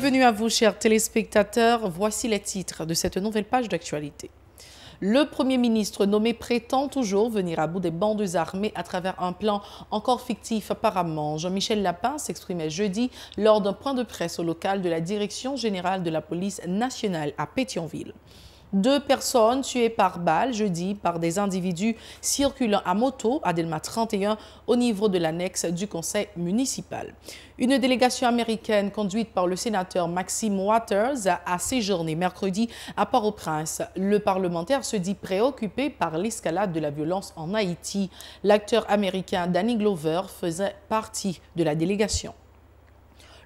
Bienvenue à vous, chers téléspectateurs. Voici les titres de cette nouvelle page d'actualité. Le Premier ministre nommé prétend toujours venir à bout des bandes armées à travers un plan encore fictif apparemment. Jean-Michel Lapin s'exprimait jeudi lors d'un point de presse au local de la Direction générale de la police nationale à Pétionville. Deux personnes tuées par balle jeudi par des individus circulant à moto à Delma 31 au niveau de l'annexe du conseil municipal. Une délégation américaine conduite par le sénateur Maxime Waters a séjourné mercredi à Port-au-Prince. Le parlementaire se dit préoccupé par l'escalade de la violence en Haïti. L'acteur américain Danny Glover faisait partie de la délégation.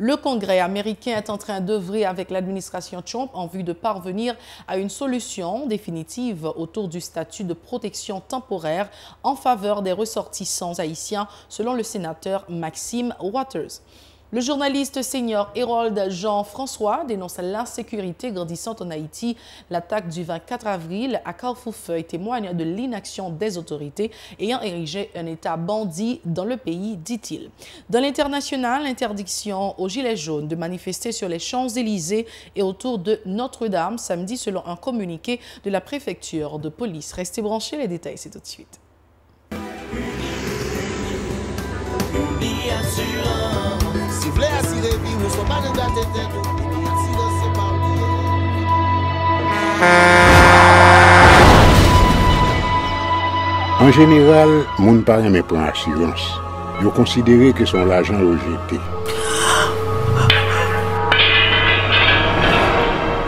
Le Congrès américain est en train d'œuvrer avec l'administration Trump en vue de parvenir à une solution définitive autour du statut de protection temporaire en faveur des ressortissants haïtiens, selon le sénateur Maxime Waters. Le journaliste senior Harold Jean-François dénonce l'insécurité grandissante en Haïti. L'attaque du 24 avril à Carrefourfeuille témoigne de l'inaction des autorités ayant érigé un État bandit dans le pays, dit-il. Dans l'international, l'interdiction aux Gilets jaunes de manifester sur les Champs-Élysées et autour de Notre-Dame samedi selon un communiqué de la préfecture de police. Restez branchés, les détails c'est tout de suite. Si vle asire vi ou so manen gate ten do Ni asire se pa oubliye En general, moun paran me pran asirans Yo konsidere ke son l'ajan rejete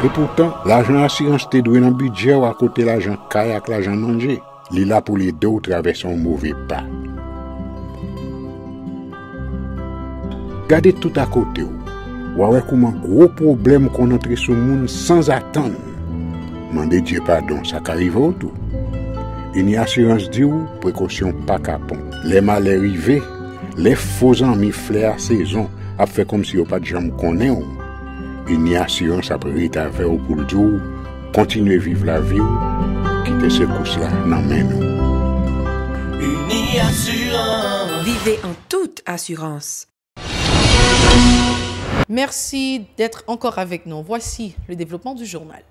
E poutan, l'ajan asirans te dwe nan budget ou akote l'ajan kayak, l'ajan manje. Li la pou li do travè son mouvè pa Gade tout akote ou, wawè kouman gro problem kon antre sou moun sans atan. Mande diye padon, sa ka rive ou tou. E ni asirans di ou, prekosyon pa kapon. Le malè rive, le fozan mi fle a sezon, ap fe kom si yo pat jam konen ou. E ni asirans ap rite avè ou pou l'di ou, kontinue vive la vi ou, kite se kous la nan men ou. Uni assurance. Vivez en toute assurance. Merci d'être encore avec nous. Voici le développement du journal.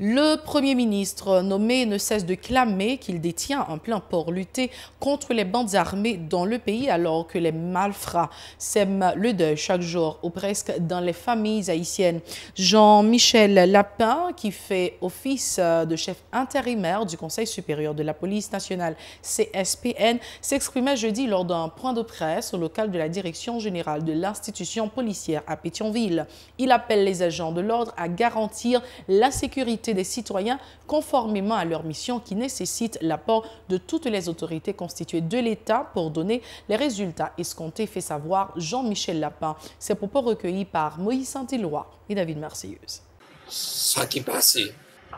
Le Premier ministre nommé ne cesse de clamer qu'il détient un plan pour lutter contre les bandes armées dans le pays alors que les malfrats sèment le deuil chaque jour ou presque dans les familles haïtiennes. Jean-Michel Lapin, qui fait office de chef intérimaire du Conseil supérieur de la police nationale CSPN, s'exprimait jeudi lors d'un point de presse au local de la direction générale de l'institution policière à Pétionville. Il appelle les agents de l'ordre à garantir la sécurité des citoyens conformément à leur mission qui nécessite l'apport de toutes les autorités constituées de l'État pour donner les résultats escomptés, fait savoir Jean-Michel Lapin. Ces propos recueillis par Moïse Saint-Éloi et David Marseilleuse. Ça qui passé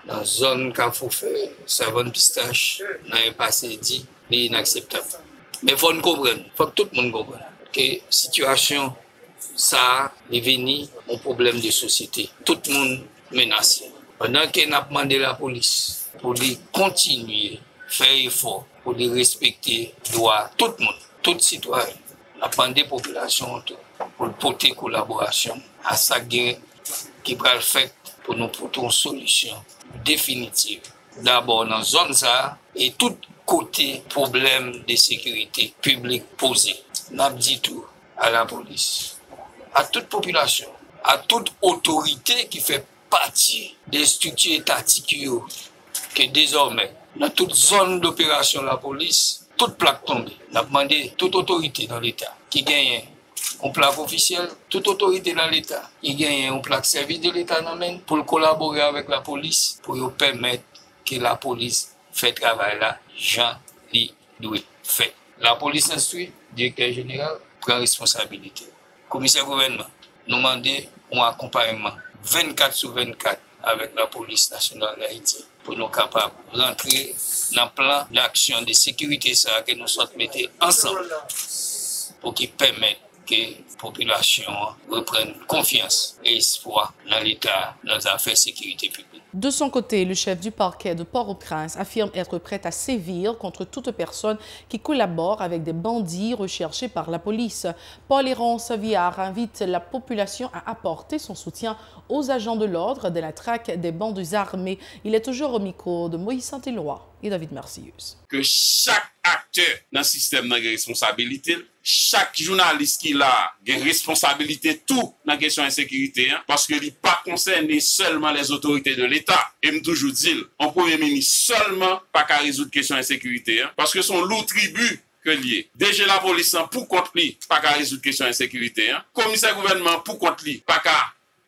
dans la zone Carrefour-Feuille, savon pistache, dans un passé dit, c'est inacceptable. Mais il faut comprendre, faut que tout le monde comprenne que la situation, ça est venu un problème de société. Tout le monde menacé. Pendan ke nap mande la polis pou li kontinuye fèy efor pou li respekte doa tout moun, tout sitwany. Nap mande populasyon pou pote kolaborasyon a sa gen ki pral fèk pou nou poton solisyon definitiv. D'abord nan zon sa e tout kote problem de sekirite publik pose. Nap di tou a la polis, a tout populasyon, a tout otorite ki fèk pati de struktu etatik yo ke dezormen nan tout zon d'operasyon la polis, tout plak tombe. Nap mande tout otorite nan l'Etat ki genyen On plak ofisyel, tout otorite nan l'Etat. Y genyen on plak servis de l'Etat nan men pou l'kolabore avèk la polis pou yo pèmèt ke la polis fè travay la jan li dwe fè. La polis instui, direkter general, pren responsabilite. Komisyen gouvernement, nou mande ou akompanyman 24 sur 24 avec la police nationale d'Haïti pour nous capables rentrer dans le plan d'action de sécurité ça, que nous sommes mettre ensemble pour qui permettre que la population reprenne confiance et espoir dans l'État, dans les affaires de sécurité publique. De son côté, le chef du parquet de Port-au-Prince affirme être prêt à sévir contre toute personne qui collabore avec des bandits recherchés par la police. Paul Héron Savillard invite la population à apporter son soutien aux agents de l'ordre de la traque des bandes armées. Il est toujours au micro de Moïse Saint-Éloi et David Mercius. Que chaque akte nan sistem nan gen responsabilite. Chak jounalist ki la gen responsabilite tou nan kesyon ensekirite. Paske li pa konserne selman les otorite de l'Etat. E m toujou dil, an premier meni selman pa ka rezout kesyon ensekirite. Paske son lou tribu ke liye. Deje la polisan pou kont li pa ka rezout kesyon ensekirite. Komise gouvernement pou kont li pa ka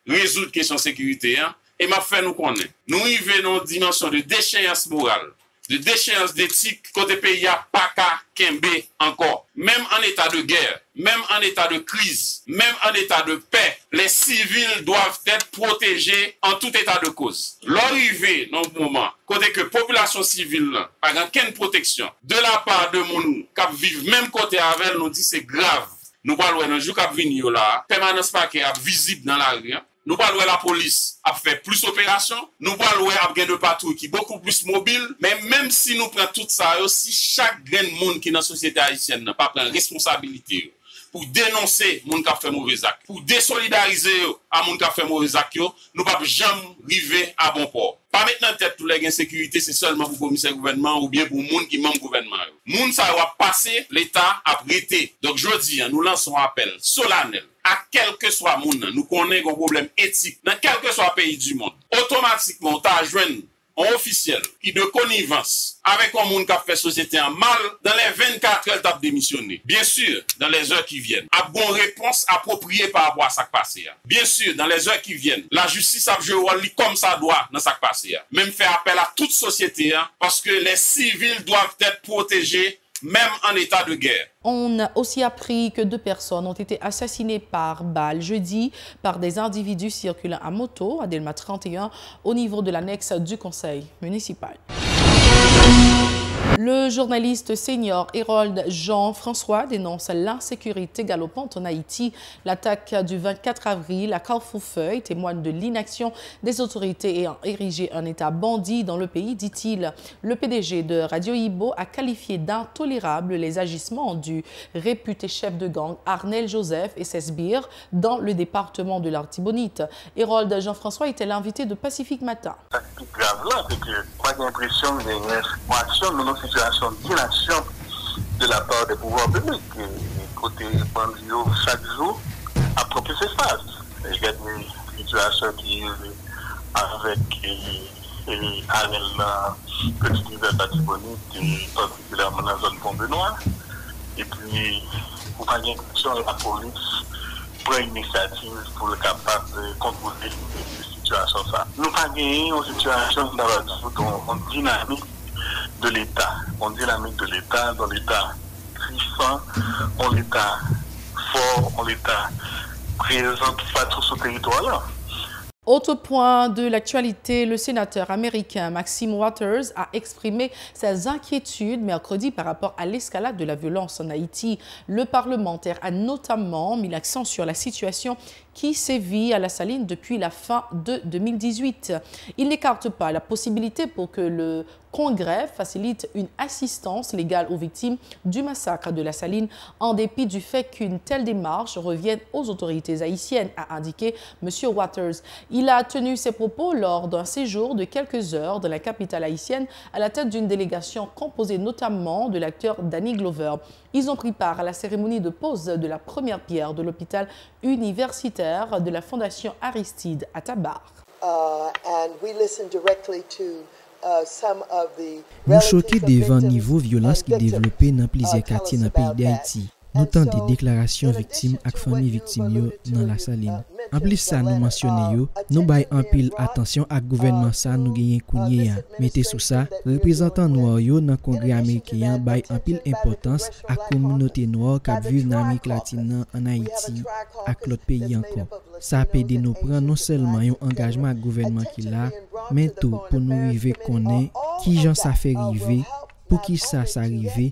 rezout kesyon ensekirite. E ma fe nou konen. Nou y venon dimensyon de decheyans moral. de déchéance d'éthique côté pays a pas qu'à kembe encore. Même en état de guerre, même en état de crise, même en état de paix, les civils doivent être protégés en tout état de cause. L'arrivée dans le moment, côté que population civile n'a pas qu'une protection de la part de mon qui vivent même côté avec nous dit c'est grave. Nou pal wè nan jou kap vin yo la, permanans pa ke ap vizib nan la riyan, Nou pa lwe la polis ap fè plus operasyon, nou pa lwe ap gen de patou ki beaucoup plus mobil, men menm si nou pren tout sa yo, si chak gen moun ki nan sosyete Haitienne nan pa pren responsabilite yo, pou denonse moun ka fè mouvè zak. Pou desolidarize yo a moun ka fè mouvè zak yo, nou pap jam rive a bon por. Pa met nan tèt tout lè gen sekurite, se solman pou komise gouvenman ou bien pou moun ki mèm gouvenman yo. Moun sa yo ap pase, l'Etat ap rete. Dok jodi, an, nou lanson apel solanel. a kelke swa moun nan, nou konen kon problem etik nan kelke swa peyi di moun. Otomatikman, ta jwen an ofisyel ki de konivans avek an moun kap fè sosyete an mal, dan le 24 el tap demisyonne. Bien sur, dan les heures ki vyen, ap gon repons apopriye par apwa sak pase ya. Bien sur, dan les heures ki vyen, la justis ap jero li kom sa doa nan sak pase ya. Mem fè apel a tout sosyete ya, paske les sivil doav tèt proteje même en état de guerre. On a aussi appris que deux personnes ont été assassinées par balle jeudi par des individus circulant à moto à Delma 31 au niveau de l'annexe du conseil municipal. Le journaliste senior Hérold Jean-François dénonce l'insécurité galopante en Haïti. L'attaque du 24 avril à Carrefourfeuille témoigne de l'inaction des autorités ayant érigé un État bandit dans le pays, dit-il. Le PDG de Radio Ibo a qualifié d'intolérable les agissements du réputé chef de gang Arnel Joseph et ses sbires dans le département de l'Artibonite. Hérold Jean-François était l'invité de Pacifique Matin situation d'inaction de la part des pouvoirs publics. Côté Bandio, chaque jour, a propre ses phases. Il y a des situations qui avec et, Arel, Petit Hiver Batibonite, particulièrement dans la zone Pombe Noire. Et puis, pour pas une question, la police prend une initiative pour être capable de contrôler cette situation. Nous n'avons pas gagné une situation dans la zone dynamique de l'État. On dynamique de l'État, dans l'État puissant, on l'État fort, on l'État présent partout sur ce territoire-là. Autre point de l'actualité, le sénateur américain Maxime Waters a exprimé ses inquiétudes mercredi par rapport à l'escalade de la violence en Haïti. Le parlementaire a notamment mis l'accent sur la situation qui sévit à la saline depuis la fin de 2018. Il n'écarte pas la possibilité pour que le Congrès facilite une assistance légale aux victimes du massacre de la saline en dépit du fait qu'une telle démarche revienne aux autorités haïtiennes, a indiqué M. Waters. Il a tenu ses propos lors d'un séjour de quelques heures dans la capitale haïtienne à la tête d'une délégation composée notamment de l'acteur Danny Glover. Ils ont pris part à la cérémonie de pose de la première pierre de l'hôpital universitaire de la Fondation Aristide à Tabar. Uh, uh, nous choqués devant le niveau de violence qui développé dans plusieurs quartiers dans le pays d'Haïti. Nou tan de deklarasyon viktim ak fami viktim yo nan la salin. An plis sa nou mansyone yo, nou bay an pil atensyon ak gouvenman sa nou genyen kounye ya. Mete sou sa, reprezentan nouar yo nan kongre Amerikeyan bay an pil impotans ak kominote nouar kap vive nan Amerik Latine nan an Haiti ak lot peyi ankon. Sa apede nou pran non selman yon angajman ak gouvenman ki la, men tou pou nou rive konen ki jan sa fe rive, pou ki sa sa rive,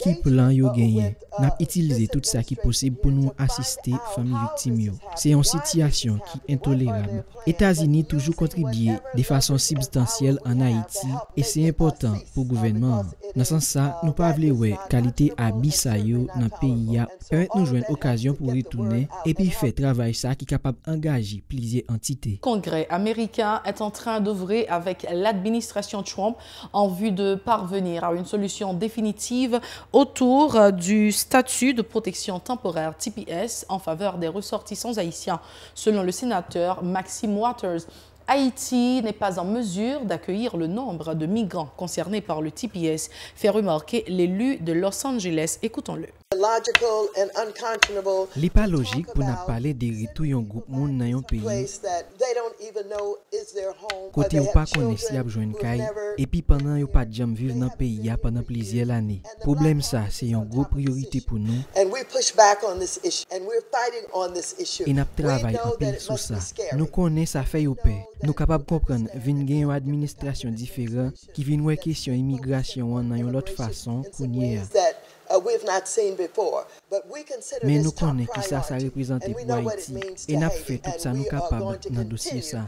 ki plan yo genyen. Nap itilize tout sa ki posib pou nou asiste fami viktim yo. Se yon sityasyon ki intolerab. Etazini toujou kontribye de fason substansyel an Haiti e se important pou gouvenman. Nansan sa, nou pa vle we kalite abisa yo nan peyi ya Permet nou jwen okasyon pou ritounen epi fe travay sa ki kapab angaji plizye entite. Kongre Amerikan et en train d'ouvrir avec l'administration Trump en vue de parvenir à une solution définitive autour du statut de protection temporaire TPS en faveur des ressortissants haïtiens, selon le sénateur Maxime Waters. Haïti n'est pas en mesure d'accueillir le nombre de migrants concernés par le TPS, fait remarquer l'élu de Los Angeles. Écoutons-le. Li pa logik pou nap pale de ritou yon goup moun nan yon peyi Kote ou pa kone si ap jwen kay, epi panan yo pa djam vive nan peyi ya panan plizye l ane. Problem sa, se yon gro priorite pou nou. E nap travay apil sou sa. Nou kone sa fey ou pe. Nou kapab kompren vin gen yon administrasyon diferan ki vin wè kesyon imigrasyon an nan yon lot fason kounye ya. Men nou konen ki sa sa reprezentè pou Haiti e nap fè tout sa nou kapab nan dosye sa.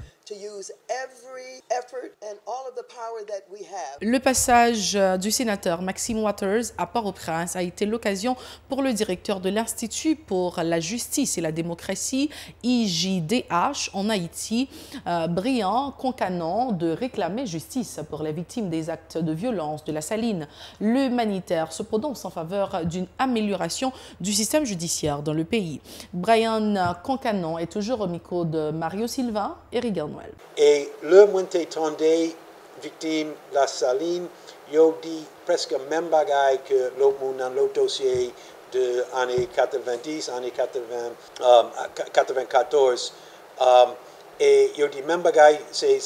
Le passage du sénateur Maxime Waters à Port-au-Prince a été l'occasion pour le directeur de l'Institut pour la justice et la démocratie, IJDH, en Haïti, euh, Brian Concanon, de réclamer justice pour les victimes des actes de violence de la saline. L'humanitaire se prononce en faveur d'une amélioration du système judiciaire dans le pays. Brian Concanon est toujours au micro de Mario Silva et Rigan Et le monté tendé victime la saline, yo dit presque même bagaille que l'autre monde dans l'autre dossier de années 90, années 80, um, 94. Um, et yo dit même bagaille, c'est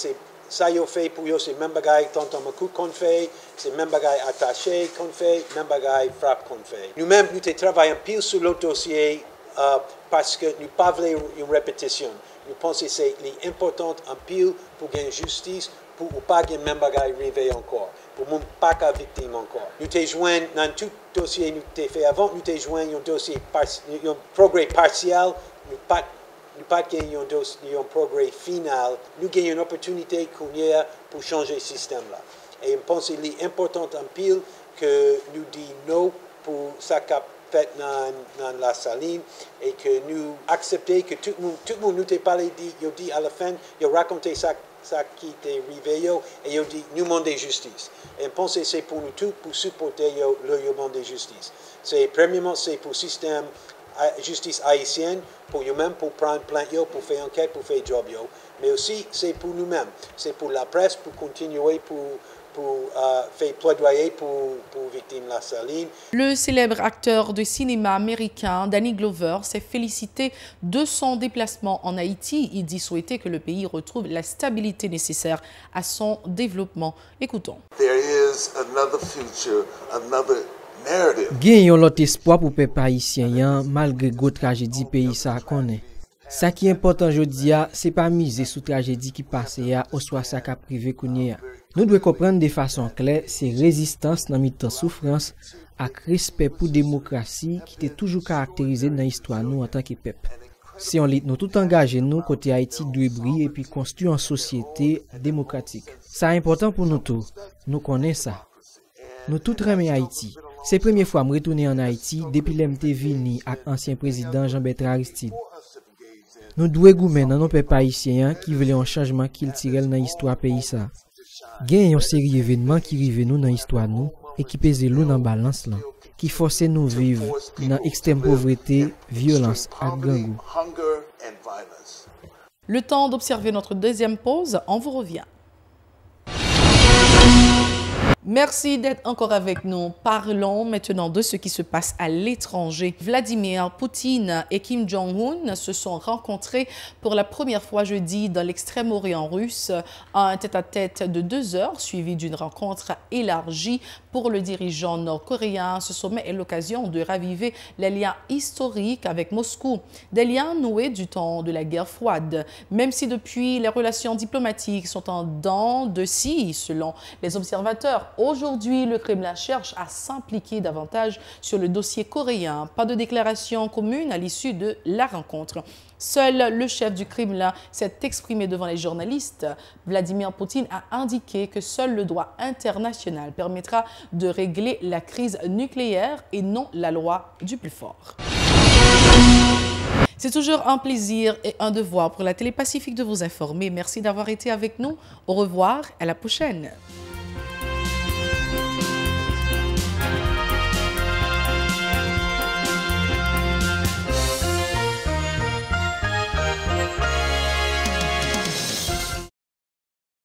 ça yo fait pour yo, c'est même bagaille tonton coup qu'on fait, c'est même bagaille attaché qu'on fait, même bagaille frappe qu'on fait. Nous-mêmes, nous travaillons pile sur l'autre dossier uh, parce que nous pas voulons une répétition. Nous pensons que c'est important en pile pour gagner justice, pou ou pa gen men bagay rive ankor, pou moun pa ka viktim ankor. Nou te jwen nan tout dosye nou te fe avant, nou te jwen yon dosye, yon progre partial, nou pat, nou pat gen yon, dos, yon progre final, nou gen yon opportunite kounye pou chanje sistem la. E mponse li important an pil ke nou di nou pou sa kap fet nan, nan la salin e ke nou aksepte ke tout moun, tout moun nou te pale di, yo di a la fen, yo rakonte sa ça, qui était arrivé et il dit, nous demandons justice. Et je pense que c'est pour nous tous pour supporter le demande de justice. C'est, premièrement, c'est pour le système justice haïtienne, pour nous-mêmes, pour prendre plainte, pour faire enquête, pour faire job. Mais aussi, c'est pour nous-mêmes. C'est pour la presse, pour continuer, pour pour euh, faire plaidoyer pour, pour victimes la saline. Le célèbre acteur de cinéma américain Danny Glover s'est félicité de son déplacement en Haïti. Il dit souhaiter que le pays retrouve la stabilité nécessaire à son développement. Écoutons. There is another future, another Gen yon lot espoir pou pe haïtien malgré go tragédie pays sa connaît. Sa ki important jodi ya, se pa mize sou tragedi ki pase ya ou swa sa ka prive kounye ya. Nou dwe kopren de fason kler se rezistans nan mitan soufrans ak respet pou demokrasi ki te toujou karakterize nan histwa nou an tanke pep. Se yon lit nou tout angaje nou kote Haiti dwe bri epi konstu an sosyete demokratik. Sa important pou nou tou, nou konen sa. Nou tout reme Haiti. Se premye fwa m retoune an Haiti depi lem te vini ak ansyen prezident Jean-Bertrand Aristide. Nou dwe goumen nan nou pe paisyen ki vele an chanjman ki l tirel nan histwa peyi sa. gen yon seri evenman ki rive nou nan histwa nou e ki peze lou nan balans lan, ki fose nou viv nan ekstrem povrete, violans ak gangou. Le temps d'observer notre deuxième pause, on vous revient. Merci d'être encore avec nous. Parlons maintenant de ce qui se passe à l'étranger. Vladimir Poutine et Kim Jong-un se sont rencontrés pour la première fois jeudi dans l'extrême-orient russe. Un tête-à-tête de deux heures suivi d'une rencontre élargie pour le dirigeant nord-coréen. Ce sommet est l'occasion de raviver les liens historiques avec Moscou, des liens noués du temps de la guerre froide. Même si depuis les relations diplomatiques sont en dents de scie selon les observateurs, Aujourd'hui, le Kremlin cherche à s'impliquer davantage sur le dossier coréen. Pas de déclaration commune à l'issue de la rencontre. Seul le chef du Kremlin s'est exprimé devant les journalistes. Vladimir Poutine a indiqué que seul le droit international permettra de régler la crise nucléaire et non la loi du plus fort. C'est toujours un plaisir et un devoir pour la Télé Pacifique de vous informer. Merci d'avoir été avec nous. Au revoir, à la prochaine.